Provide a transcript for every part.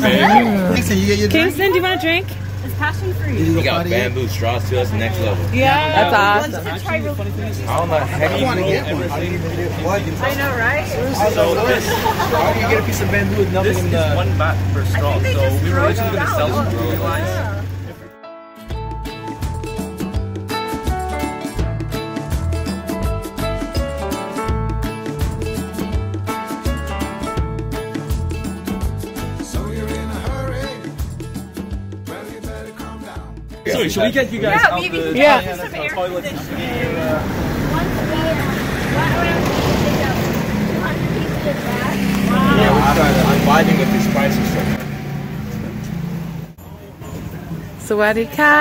Kingston, you get your drink? Kingston, do you want a drink? It's passion fruit. Did you We got bamboo straws too. That's the next level. Yeah. That's awesome. Let's try real quick. How the heck I you want to do get one. I didn't even do it. Well, I can- I know, right? So this, how do you get a piece of bamboo with nothing This in is one baht per straw, so we were throw originally going to sell some Oh, broken lines. Down. So should we get you guys Yeah, out we- we the can Yeah. get some air toilets? conditioning. Yeah, we're trying to. I'm vibing with these prices so far. Sawadee ka.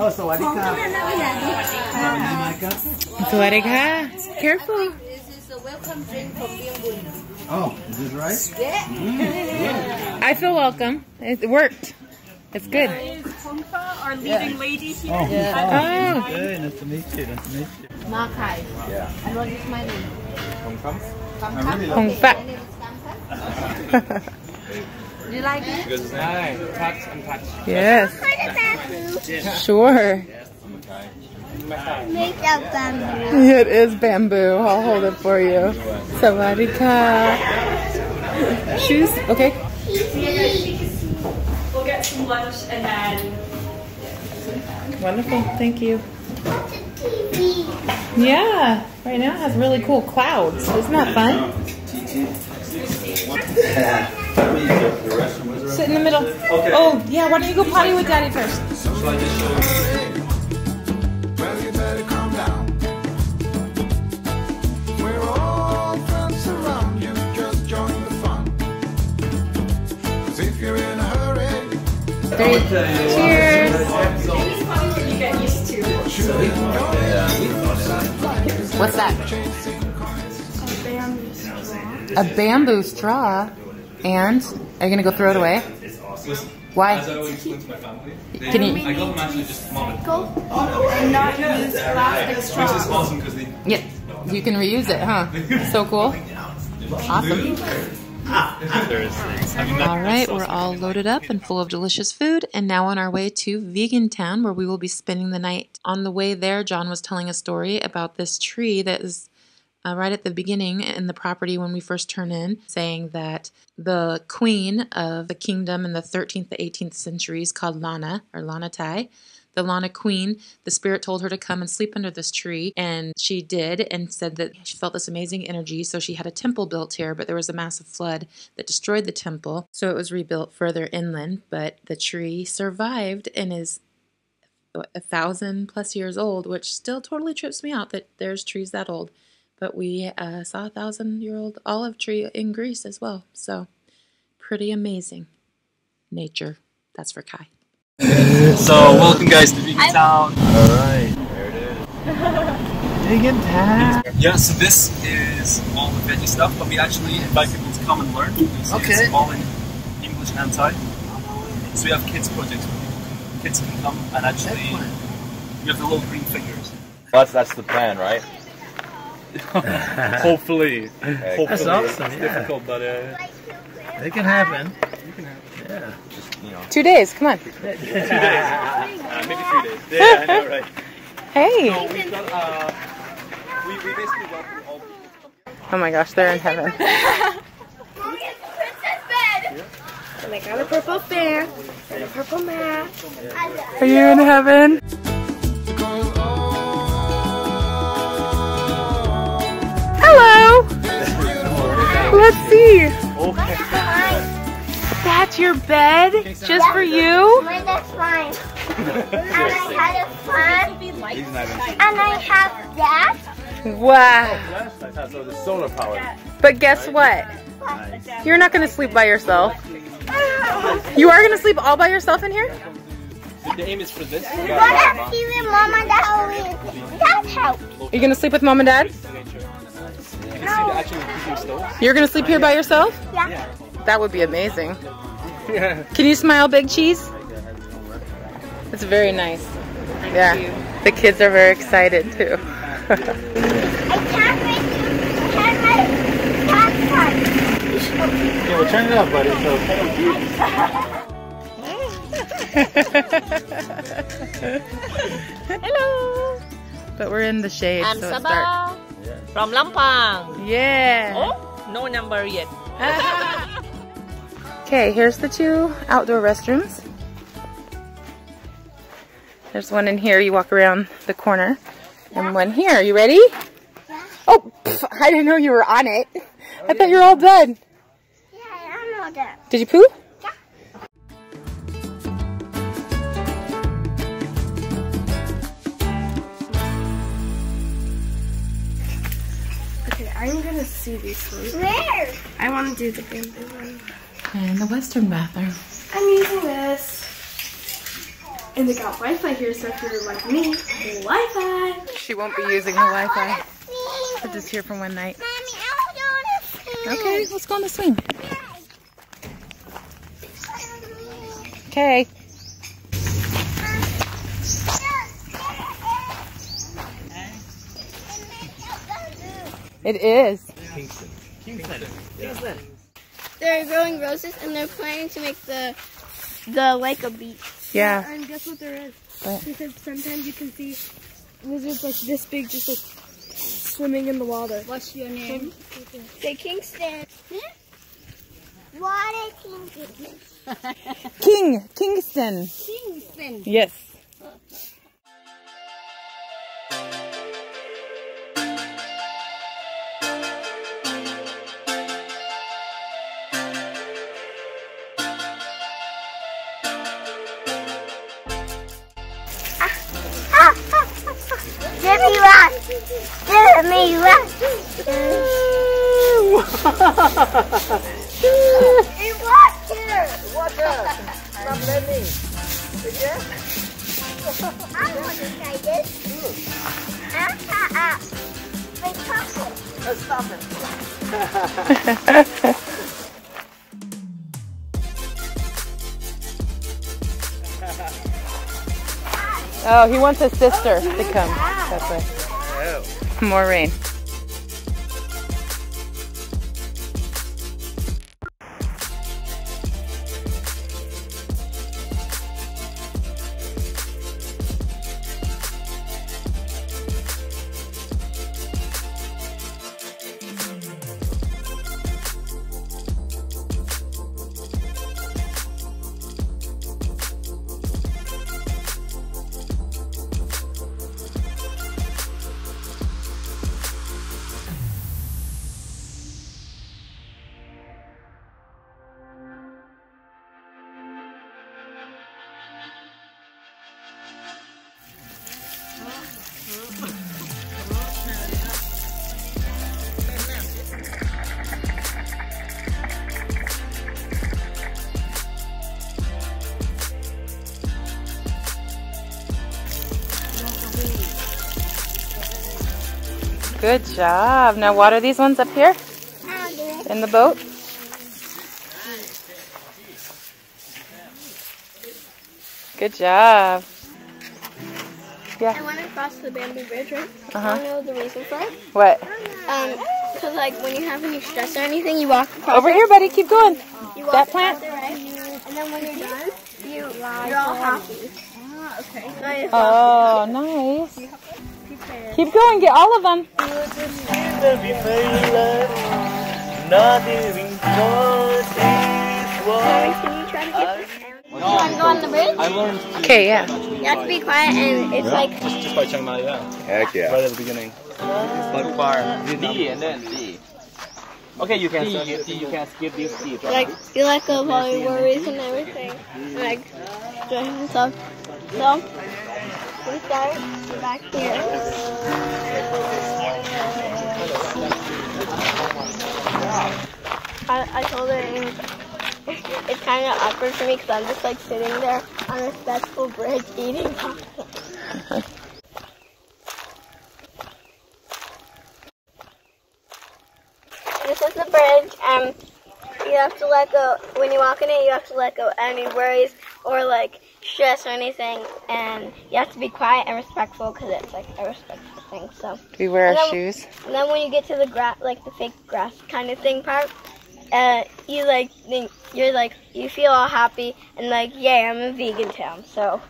Oh, so what? Sawadee ka. Careful. This is a welcome drink from Byung Oh, is this right? Yeah. I feel welcome. It worked. It's good. Is Hongfa our leading lady here? Oh, oh. Hey, nice to meet you. Nice to meet you. Makai. Yeah. And what is my name? Come, come. Hong fa. My name is Kamka. Do you like it? Hi. Touch and touch. Yes. Sure. Make up bamboo. It is bamboo. I'll hold it for you. Sawadee ka. Shoes? Okay. We'll get some lunch and then Wonderful. Thank you. Yeah. Right now it has really cool clouds. Isn't that fun? Sit in the middle. Oh, yeah. Why don't you go potty with daddy first? Three. Cheers. you get used to. What's that? A bamboo straw. And are you gonna go throw it away? Why? As I always went to my family, they, Can you- I got them actually just mom and And not use plastic Which is awesome because they Yeah. You can reuse it, huh? So cool. Awesome. All right, we're all loaded up and full of delicious food, and now on our way to Vegan Town, where we will be spending the night. On the way there, John was telling a story about this tree that is uh, right at the beginning in the property when we first turn in, saying that the queen of the kingdom in the 13th to 18th centuries, called Lanna or Lanna Thai, the Lanna Queen, the spirit told her to come and sleep under this tree, and she did, and said that she felt this amazing energy. So she had a temple built here, but there was a massive flood that destroyed the temple, so it was rebuilt further inland. But the tree survived and is a thousand plus years old, which still totally trips me out that there's trees that old. But we uh, saw a thousand year old olive tree in Greece as well, so pretty amazing nature. That's for Kai. So, welcome guys to Vegan Town. Alright. There it is. Vegan Town. Yeah, so this is all the veggie stuff, but we actually invite people to come and learn. It's, Okay. It's all in English and Thai. So we have kids projects where kids can come and actually, we have the little green fingers. That's, that's the plan, right? Hopefully. Okay. Hopefully. awesome, It's yeah. difficult, but uh, It can happen. Just, you know. Two days, come on. two uh, maybe three days. Yeah, I know, right? Hey! So we've got, uh, we, we basically welcome all people. Oh my gosh, they're in heaven. And I got a purple fan and a purple mat. Are you in heaven? That's your bed? Just for you? Mine, that's fine. and I had a fan. And I have that. Wow. Oh, so the solar power. But guess what? You're not going to sleep by yourself. You are going to sleep all by yourself in here? The aim is for this. What if even mom and dad That's how. You're going to sleep with mom and dad? You can see the actual cooking stove. You're going to sleep here by yourself? Yeah. That would be amazing. Yeah. Can you smile, Big Cheese? It's very nice. Thank yeah. You. The kids are very excited too. yeah, well, turn it off, buddy. So. Hello. But we're in the shade, I'm so Sabah it's dark. From Lampang. Yeah. Oh, no number yet. Okay, here's the two outdoor restrooms. There's one in here, you walk around the corner. And one here, Are you ready? Oh, pff, I didn't know you were on it. I thought you were all done. Yeah, I'm all done. Did you poo? Yeah. Okay, I'm gonna see these ones. Where? I want to do the bamboo one. And the western bathroom. I'm using this. And they got Wi-Fi here, so if you're like me, Wi-Fi. She won't be using her Wi-Fi. We're just here for one night. Mommy, I want to see. Okay, let's go on the swing. Okay. It is. They're growing roses, and they're planning to make the the lake a beach. Yeah. And guess what there is? What? Because sometimes you can see lizards like this big just like swimming in the water. What's your name? Say Kingston. Hmm? Water Kingston. King, Kingston. Kingston. Yes. Jimmy Rock. Jimmy Rock. Hey, water. Water. From Lenny. I want to try this. Ah, ah, ah. Wait, purple. Oh, he wants his sister to come. That's way. More rain. Good job. Now water these ones up here I'll do it. in the boat. Good job. Yeah. I went across the bamboo bridge, right? Uh-huh. I know the reason for it. What? Um, cause like when you have any stress or anything, you walk across. Over here, buddy. Keep going. You walk that plant? it, right? And then when you're done, you you're all happy. Ah, okay. Nice. Oh, nice. Keep going. Get all of them. Can you try to get this? You want to go on the bridge? I learned Okay, yeah. You have to be quiet, and it's like just, just by Chiang Mai, yeah. Heck yeah. Right at the beginning. But bar. D and then D. Okay, you can skip, you can skip this D. like you let go of all your worries and everything. Like doing stuff. So we start back here. I, I told her it was, it's kind of awkward for me because I'm just like sitting there on a special bridge eating. This is the bridge. Um, you have to let go when you walk in it. You have to let go any worries or like stress or anything, and you have to be quiet and respectful because it's like a respectful thing. So, Do we wear our then- shoes? and then when you get to the grass, like the fake grass kind of thing part, uh, you like think you're like you feel all happy and like yay, I'm a vegan town so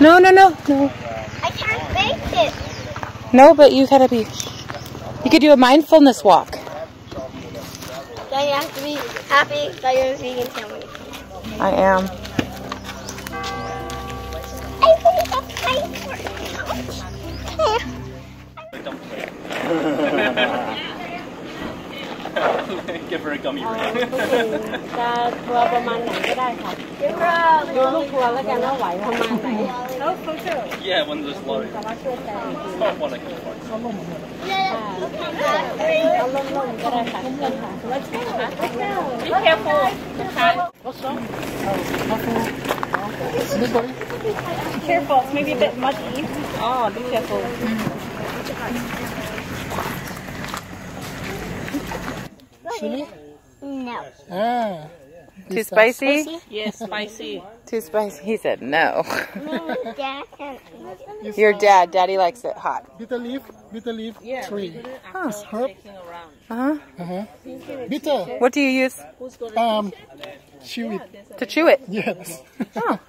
No, no, no, no. I can't make it No, but you gotta be. You could do a mindfulness walk. then you have to be happy that you're a vegan town when you come. I am. I really have time for it. Give her a gummy bear. จะทัวร์ประมาณไหนก็ได้ค่ะดูลูกทัวร์แล้วกันว่าไหวประมาณไหน Oh, yeah, one of those one I can find. Be careful. What's wrong? Careful, it's maybe a bit muddy. Oh, be careful. Chili? No. Ah. Too spicy? spicy? Yes, spicy. Too spicy. He said no. Dad, Your dad, daddy likes it hot. Bitter leaf, bitter leaf yeah, tree. Huh. Herb. Uh-huh. Uh-huh. Bitter. What do you use Um, chew it. to chew it? Yes. Oh. ah,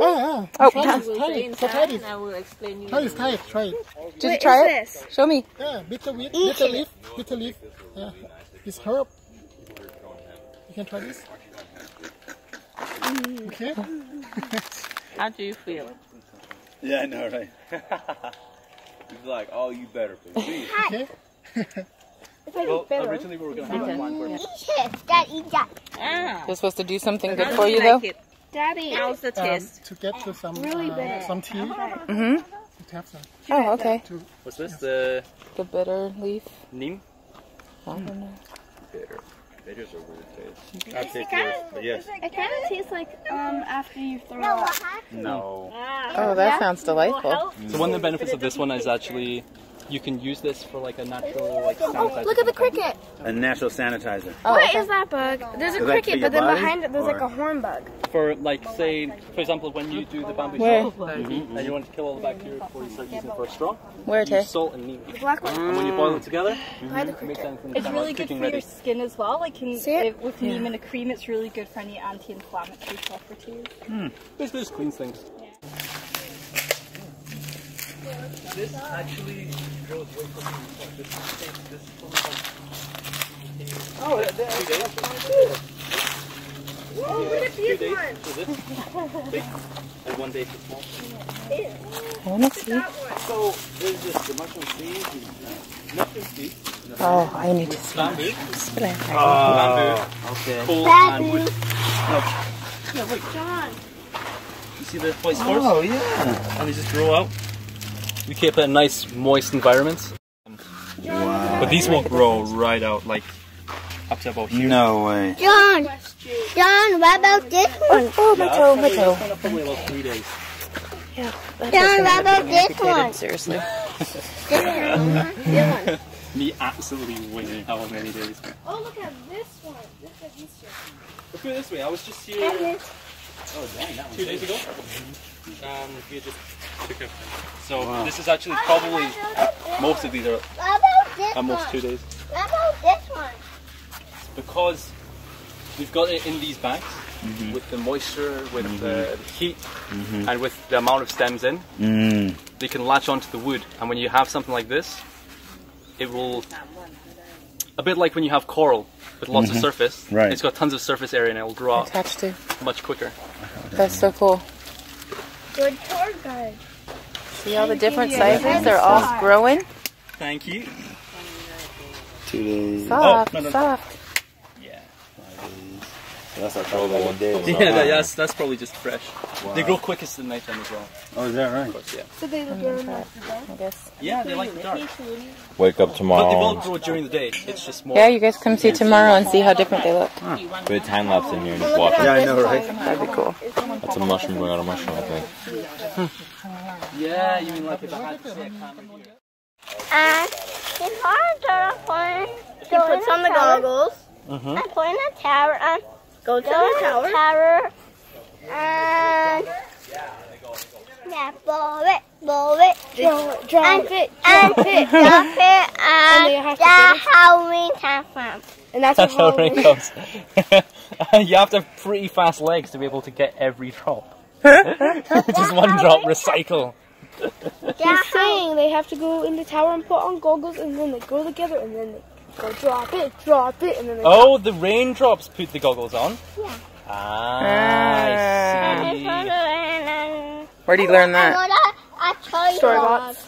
ah. Oh, try it. Try it. So try it. I will explain you Try it. Try it. Try it. Did you try it? Show me. Yeah, bitter leaf. Bitter leaf. Bitter leaf. Yeah. It's herb. You can try this. Okay. how do you feel Yeah, I know, right? He's like, oh, you better believe. Okay. Well, originally we were going to have one where eat it. Dad, eat that. ah You're supposed to do something good for you, you though? Daddy. how's the Um, taste to get to some uh, some tea, Mm-hmm. to. Oh, okay. What's this? The The bitter leaf. neem? I don't know. Bitter. Bitters are weird taste. I taste yours, but yes. it kind of tastes like um after you throw No, up No. Oh, that sounds delightful. So one of the benefits of this one is actually you can use this for like a natural like sanitizer. look at the cricket A natural sanitizer. Oh, what okay. is that bug there's a Is cricket but then body, behind it there's like a horn bug For like say, for example, when you do the bamboo Where? straw mm-hmm, and you want to kill all the bacteria before you start using it for a straw, Where, Tay? use salt and neem. black one And when you boil them together, mm-hmm. Why the it makes It's really good for ready. your skin as well. Like can, See it? if, with neem and a cream, it's really good for any anti-inflammatory properties. Basically, just cleans things. This actually grows way quicker than you thought. This takes this Oh, two days. Oh, look at these days ones. for this big, and one day for small. I want to see. So there's just the mushroom seeds, and uh, mushroom seeds, Oh, I need to see. bamboo, Oh, bamboo, okay. coal, Bamboo. and wood. No. Yeah, wait. John. You see the white spores? Oh, yeah. and they just grow out. We keep it in nice, moist environments. Wow. But these will grow right out, like up to about here. No way. John. John, what about this one? Oh, my toe, my toe. It's probably about three days. John, what about this one? Seriously. Me absolutely winning how many days. Oh, look at this one. Look at these two. Let's put it this way, I was just here Oh, dang, that one. two days ago. Um, and we just took it. So this is actually probably, most of these are What about almost one? two days. What about this one? Because we've got it in these bags mm-hmm. with the moisture, with the mm-hmm. heat, mm-hmm. and with the amount of stems in, Mm. they can latch onto the wood. And when you have something like this, it will, a bit like when you have coral with lots of surface, Right. it's got tons of surface area and it will grow out Attached to. much quicker. That's so cool. Good tour guide. See all the different sizes? They're all growing. Thank you. Two days. Soft, oh, no, no. soft. Yeah. That's like all the one day. Yeah, that, that's that's probably just fresh. They grow quickest at night time as well. Oh, is that right? Of course, yeah. So they look around after that? I guess. Yeah, they like the dark. Wake up tomorrow. But they tomorrow. won't grow during the day. It's just more. Yeah, you guys come see tomorrow and see how different they look. Put a time lapse in here and just walk. Yeah, I know, right? That'd be cool. That's a mushroom going out of mushroom, I think. Yeah, you mean like if I had to say a camera here. And it's hard to point. He puts on the goggles. Mm-hmm. I point in the tower and Go to go the tower. tower and yeah, blow it, blow it, Drop, drop it, and drop it. drop it, and they have to that's finish? Halloween time from. And that's, That's how rain Halloween- comes. you have to have pretty fast legs to be able to get every drop. just one drop, recycle. He's saying they have to go in the tower and put on goggles, and then they go together, and then they go drop it, drop it, and then they. Oh, the raindrops put the goggles on? Yeah. Ah, I see. gonna rain and Where do you learn that? know that I toy Storybots.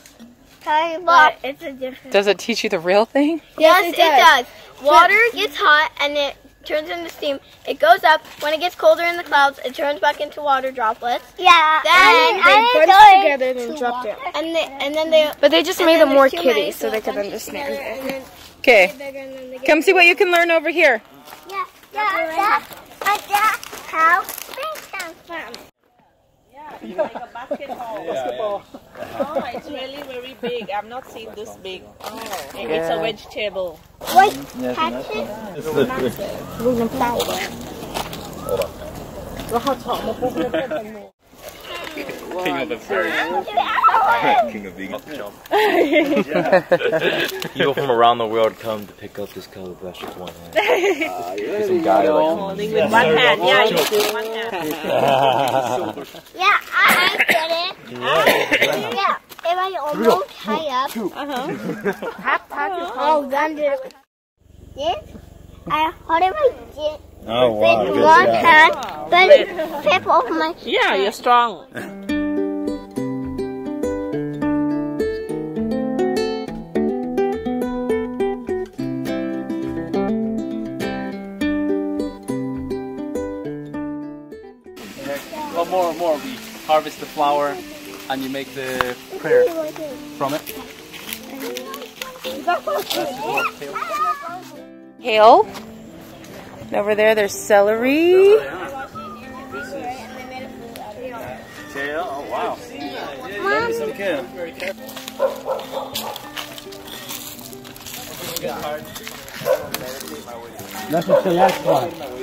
But it's a different. Does it teach you the real thing? Yes, Yes, it does. Water gets hot and it turns into steam. It goes up. When it gets colder in the clouds, it turns back into water droplets. Yeah. Then and They I bunch together and then to dropped it. And they, and then they But they just made then them more there's too many, kitty so they it could bunches understand together, and it. then Okay, they get bigger and then they get come see what you can learn over here. Yeah. Yeah. That, and that's how things come from. Yeah, it's like a basketball. Basketball. Oh, it's really very big. I've not seen this big. Oh, and it's a vegetable. Wait, mm, catch it. King of the fairy. King of vegan. People from around the world come to pick up this calabash with one hand. There's some guy like Holding with one hand. Yeah, you do one hand. Yeah, I, I get it. Yeah. If I almost tie up. Uh-huh. Uh-huh. Oh, then they This, I hold it like this Oh wow, with good one job. hand, but it flip off my Yeah, you're strong. More and more, we harvest the flower and you make the prayer from it. Kale. And over there, there's celery. Kale, oh wow. Maybe some kale. That's what the last one.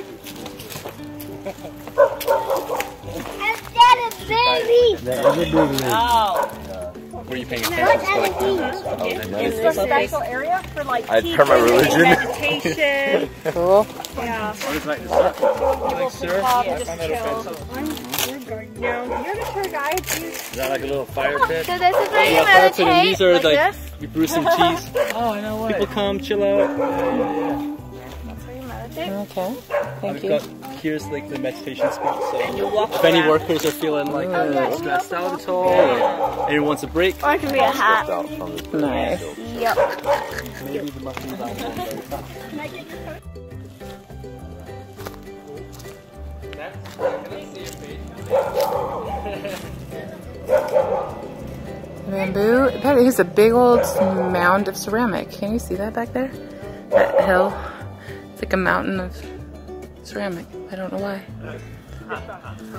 Baby. The. Oh, Were you paying attention? it's a special area for like I turn my religion. meditation. Cool. Yeah. What is like the circle? Like surf? Yeah, just chill. Is that like a little fire pit? So this is where you meditate. these are like like, we brew some teas. Oh, I know what. People come, chill out. Okay, thank you. Got here's like the meditation spot. So if any workers are feeling like uh, stressed out at all, or anyone wants a break, Or it can be a hat. Nice. maybe the mushrooms out. Bamboo. That is a big old mound of ceramic. Can you see that back there? That hill. It's like a mountain of ceramic. I don't know why.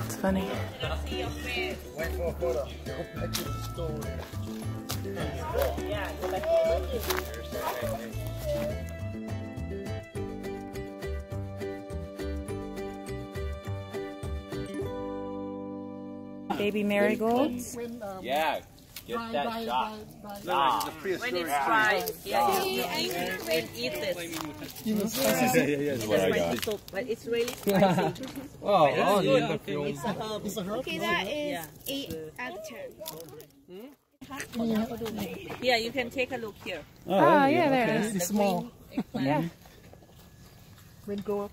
It's funny. Baby marigolds. Yeah, get By- that by- shot. by- by- Ah. When it's fried, yeah, you, you eat, and eat this. That's what I Spicy got. soup, but it's really spicy. Oh, But oh, it's yeah. good. It's a herb. It's a herb. Okay, that is Yeah. eight out of ten. Yeah, you can take a look here. Oh, yeah, there it is. It's small. Yeah. When go up.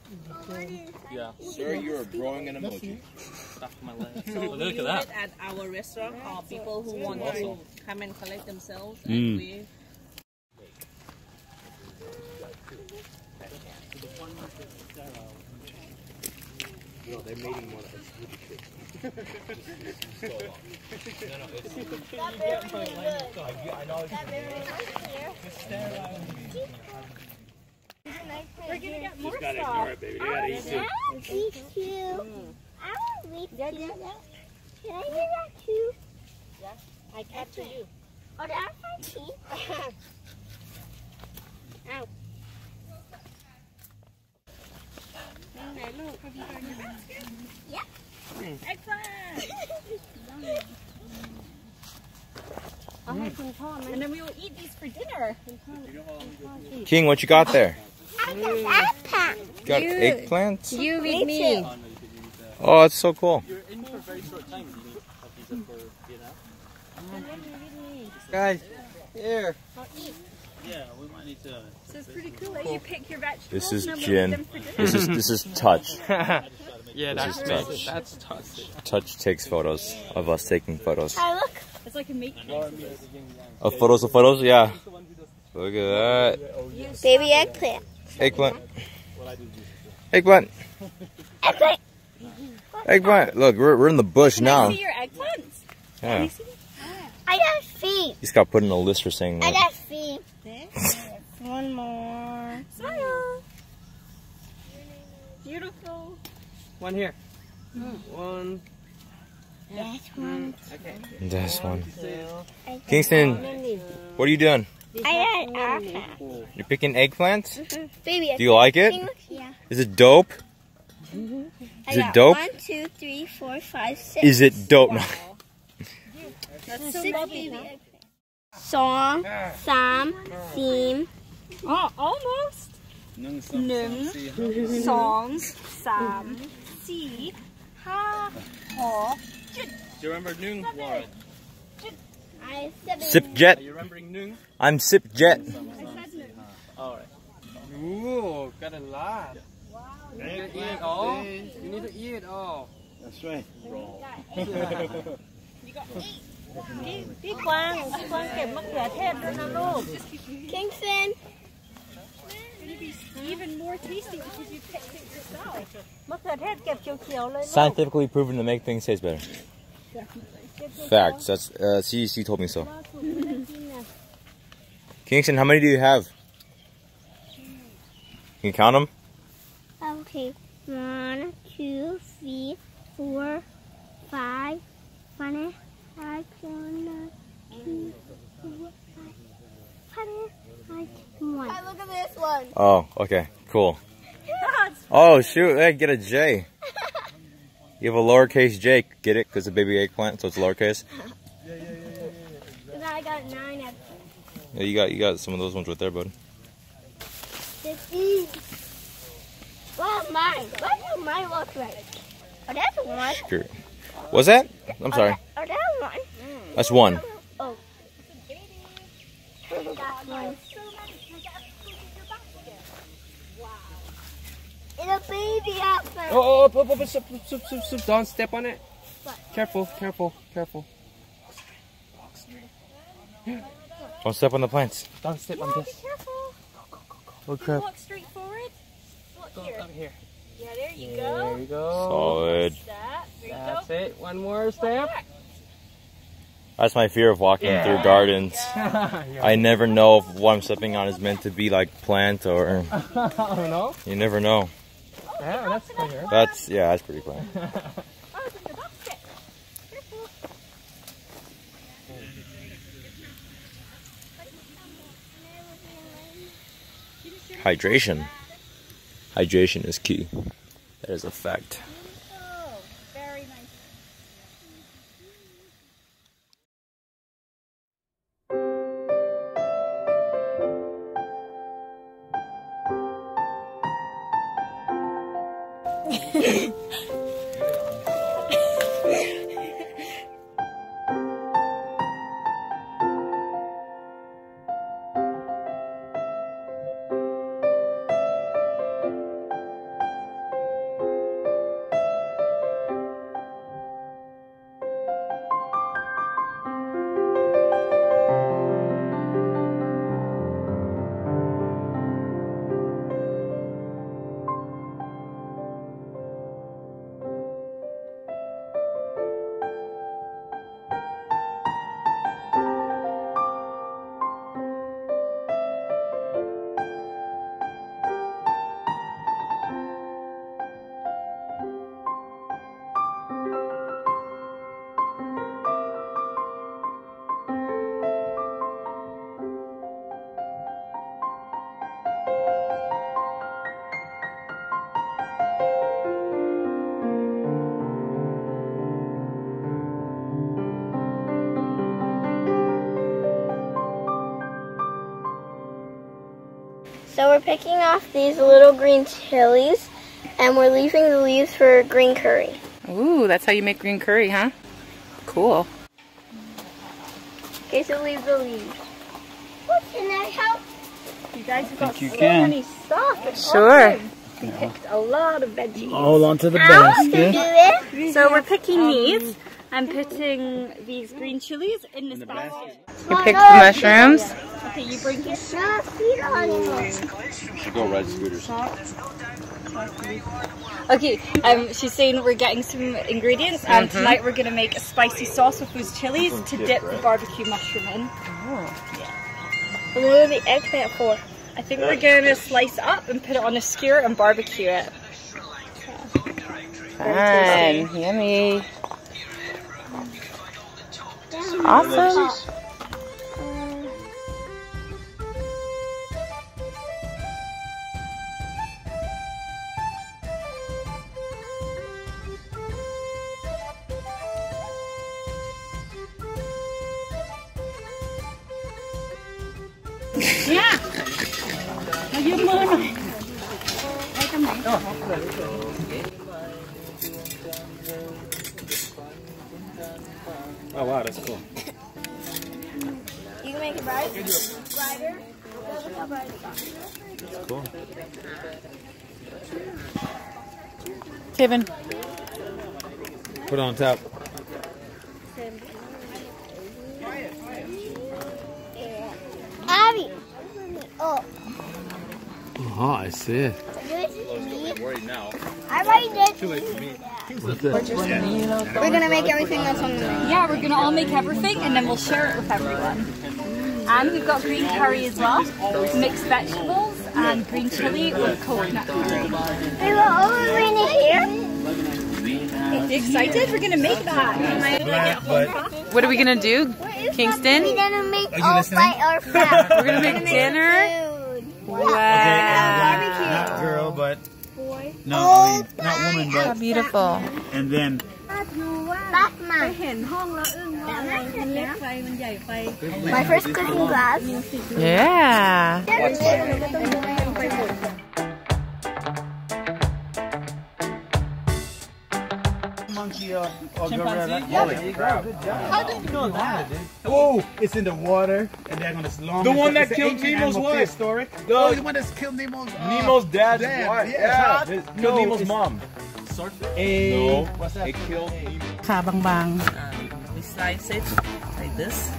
Yeah. Sir, you are growing an emoji. Stuck to my leg. So we look use at that. it at our restaurant or people who want to come and collect themselves. Mm. And we No, they're mating more like a squid No, no, it's. I know. We're gonna get more gotta stuff. ignore it, baby. They gotta eat too. I want these two. I want these two. Can I do that too? Yes. I capture you. Oh, that's my teeth. Ow. Okay, look. Have you got your basket? Yeah. Excellent. And then we will eat these for dinner. King, what you got there? I got eggplant. You with me. Oh, it's so cool. You're in for a very short time. You need a visa for Vietnam? Guys, here. Yeah, we might need to. So it's pretty cool that you pick your vegetables This is and we'll eat Jin. them for dinner. This is this is Touch. yeah, This that's is touch. touch. That's touch. Touch takes photos of us taking photos. Hi, look. It's like a meat Of photos of photos, yeah. Look at that. Baby eggplant. Eggplant. Eggplant. Eggplant. Eggplant. Look, we're, we're in the bush now. See your eggplants? Yeah. I got feet. He's got put in a list for saying I got feet. One more. Smile. Beautiful. One here. Hmm. One. That's one. Okay. That's one. Kingston, what are you doing? I got eggplant. You're picking eggplants? Mm-hmm. Baby Do you like it? Yeah. Is it dope? I Is it got dope? One, two, three, four, five, six. Is it dope? That's so Six lovely. baby eggplants. Song, Sam, Theme. Oh, almost. Nung, songs, sam, si, ha, ho. Do you remember Nung, Laura? I seven. Sip Jet. Are you remembering Nung? I'm Sip Jet. Alright. Ooh, got a lot. You need to eat it all. You need to eat it all. That's right. พี่พี่กวางพี่กวางเก็บมะเขือเทศด้วยนะลูก Kingston. Even more tasty because you picked it yourself. มะเขือเทศเก็บเขียวๆเลยลูก Scientifically proven to make things taste better. Facts. That's uh, CEC told me so. Kingston, how many do you have? Can you count them? Okay. One, two, three, four, five, one, five, one, two, four, five, five, five, one. Hey, look at this one. Oh, okay, cool. Oh shoot! Hey, get a J. You have a lowercase J. Get it? Because it's a baby eggplant, so it's lowercase. Yeah, yeah, yeah, yeah. And I got nine of Yeah, you got you got some of those ones right there, bud. fifteen. Well, mine. What do mine look like? Oh, that's one. Screw. Was that? I'm sorry. Oh, that's one. That's one. Oh. Got one. It's a baby outfit. Oh, oh, oh, oh, oh, stop, stop, stop, stop. Don't step on it. What? Careful, careful, careful. Don't step on the plants. Don't step on Yeah, be this. careful. Oh Can you walk straight forward? Look here. Up here. Yeah, there you There go. you go. Solid. Step. There you That's go. it. One more step. That's my fear of walking Yeah. through gardens. Yeah. I never know if what I'm stepping on is meant to be like plant or oh no. you never know. Yeah, that's clear. That's yeah, that's pretty clear. Oh, it's in the basket. Careful. Hydration. Hydration is key. That is a fact. So we're picking off these little green chilies and we're leaving the leaves for green curry. Ooh, that's how you make green curry, huh? Cool. Okay, so leave the leaves. What Can I help? You guys have got you so can. many stuff. Sure. awesome. We picked a lot of veggies. Hold on to the How to do basket. it? So we're picking these. I'm putting these green chilies in this basket. You oh, picked the mushrooms. Okay, you bring it. No, feed on it. Should go red scooters. Okay, um, she's saying we're getting some ingredients, and Mhm. tonight we're gonna make a spicy sauce with those chilies to dip the barbecue mushroom in. And what are the eggplant for? I think we're gonna slice it up and put it on a skewer and barbecue it. Fun. Yummy. Awesome. It on top. Abby. Oh, Oh, I see it. I already did. Too late for me. We're gonna make everything that's on the menu. Yeah, we're gonna all make everything and then we'll share it with everyone. And we've got green curry as well, mixed vegetables and green chili with coconut curry. We were all in here. You excited? We're gonna make that. What are we gonna do, Kingston? We're gonna make Are you all listening? fight our friends. We're gonna make dinner. Food. Wow. Not girl, but Boy. no, I mean not woman, How but beautiful. and then My first cooking class. Yeah. Monkey or, or gorilla. Holy crap! How did you know that? Oh, it's in the water, and they're gonna long. The one that killed Nemo's animal wife. prehistoric. The- oh, the one that's killed Nemo's. uh, Nemo's dad's dad, wife. yeah. Yeah. This- Killed no, Nemo's it's- mom. A, No. what's that? It killed Nemo. Kabang we slice it like this.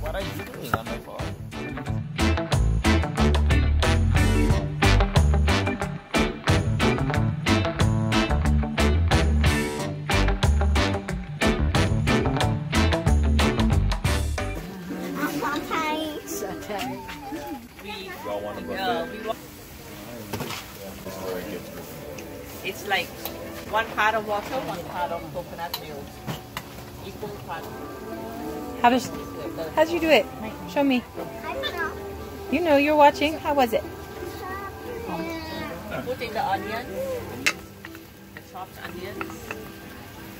What are you doing on my phone? Part one part of coconut milk. Equal part. How does how'd you do it? Show me. You know you're watching. How was it? Put in the onion, the chopped onions.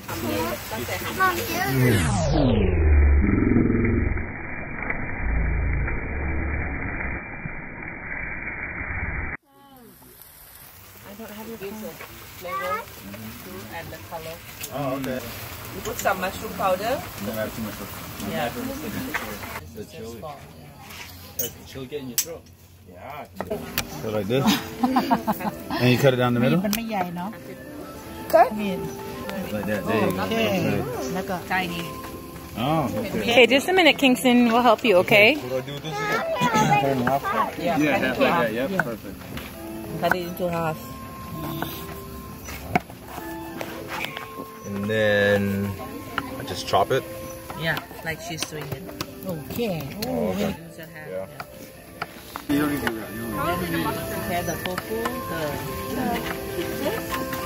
onions. ตั้ color. Oh, okay. You put some mushroom powder. Don't have too much. Yeah. The chili. Yeah. Chili get in your throat. Yeah. So like this. and you cut it down the middle. Cut. Like that. There you go. Okay. Like tiny. Oh, okay. okay, just a minute, Kingston. We'll help you, okay? Half. Yeah, yeah yeah. perfect. Cut it into half. And then I just chop it. Yeah, like she's doing it. Okay. okay. Use your hand. Yeah. You don't need to do that. You don't need to do that. Prepare the tofu, the Hey,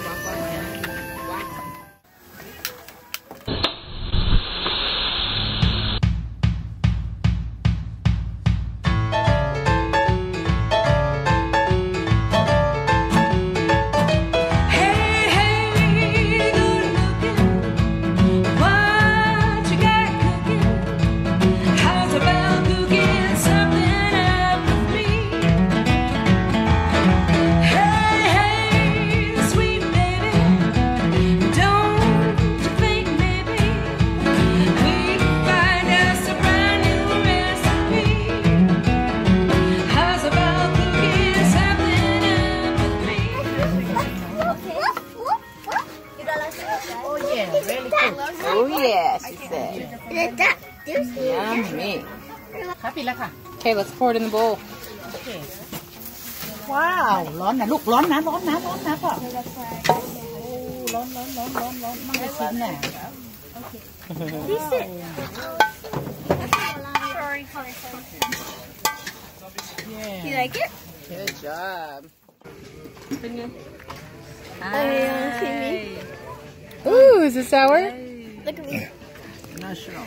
pour it in the bowl. ว้าว ร้อนนะลูก ร้อนนะ ร้อนนะ ร้อนนะพ่อโอ้ร้อน ร้อน ร้อน ร้อน ร้อนมากเลยชิ้นน่ะ Taste it. Sorry, sorry, sorry. You like it? Good job. Oh, you want to see me? Ooh, is it sour? Look at me. Not sure.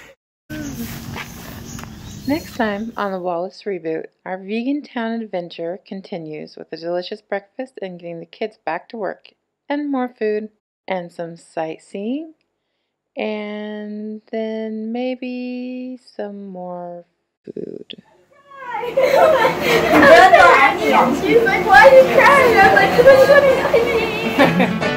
Next time on the Wallace Reboot, our vegan town adventure continues with a delicious breakfast and getting the kids back to work, and more food, and some sightseeing, and then maybe some more food. She's like, why are you crying? I was like, because I'm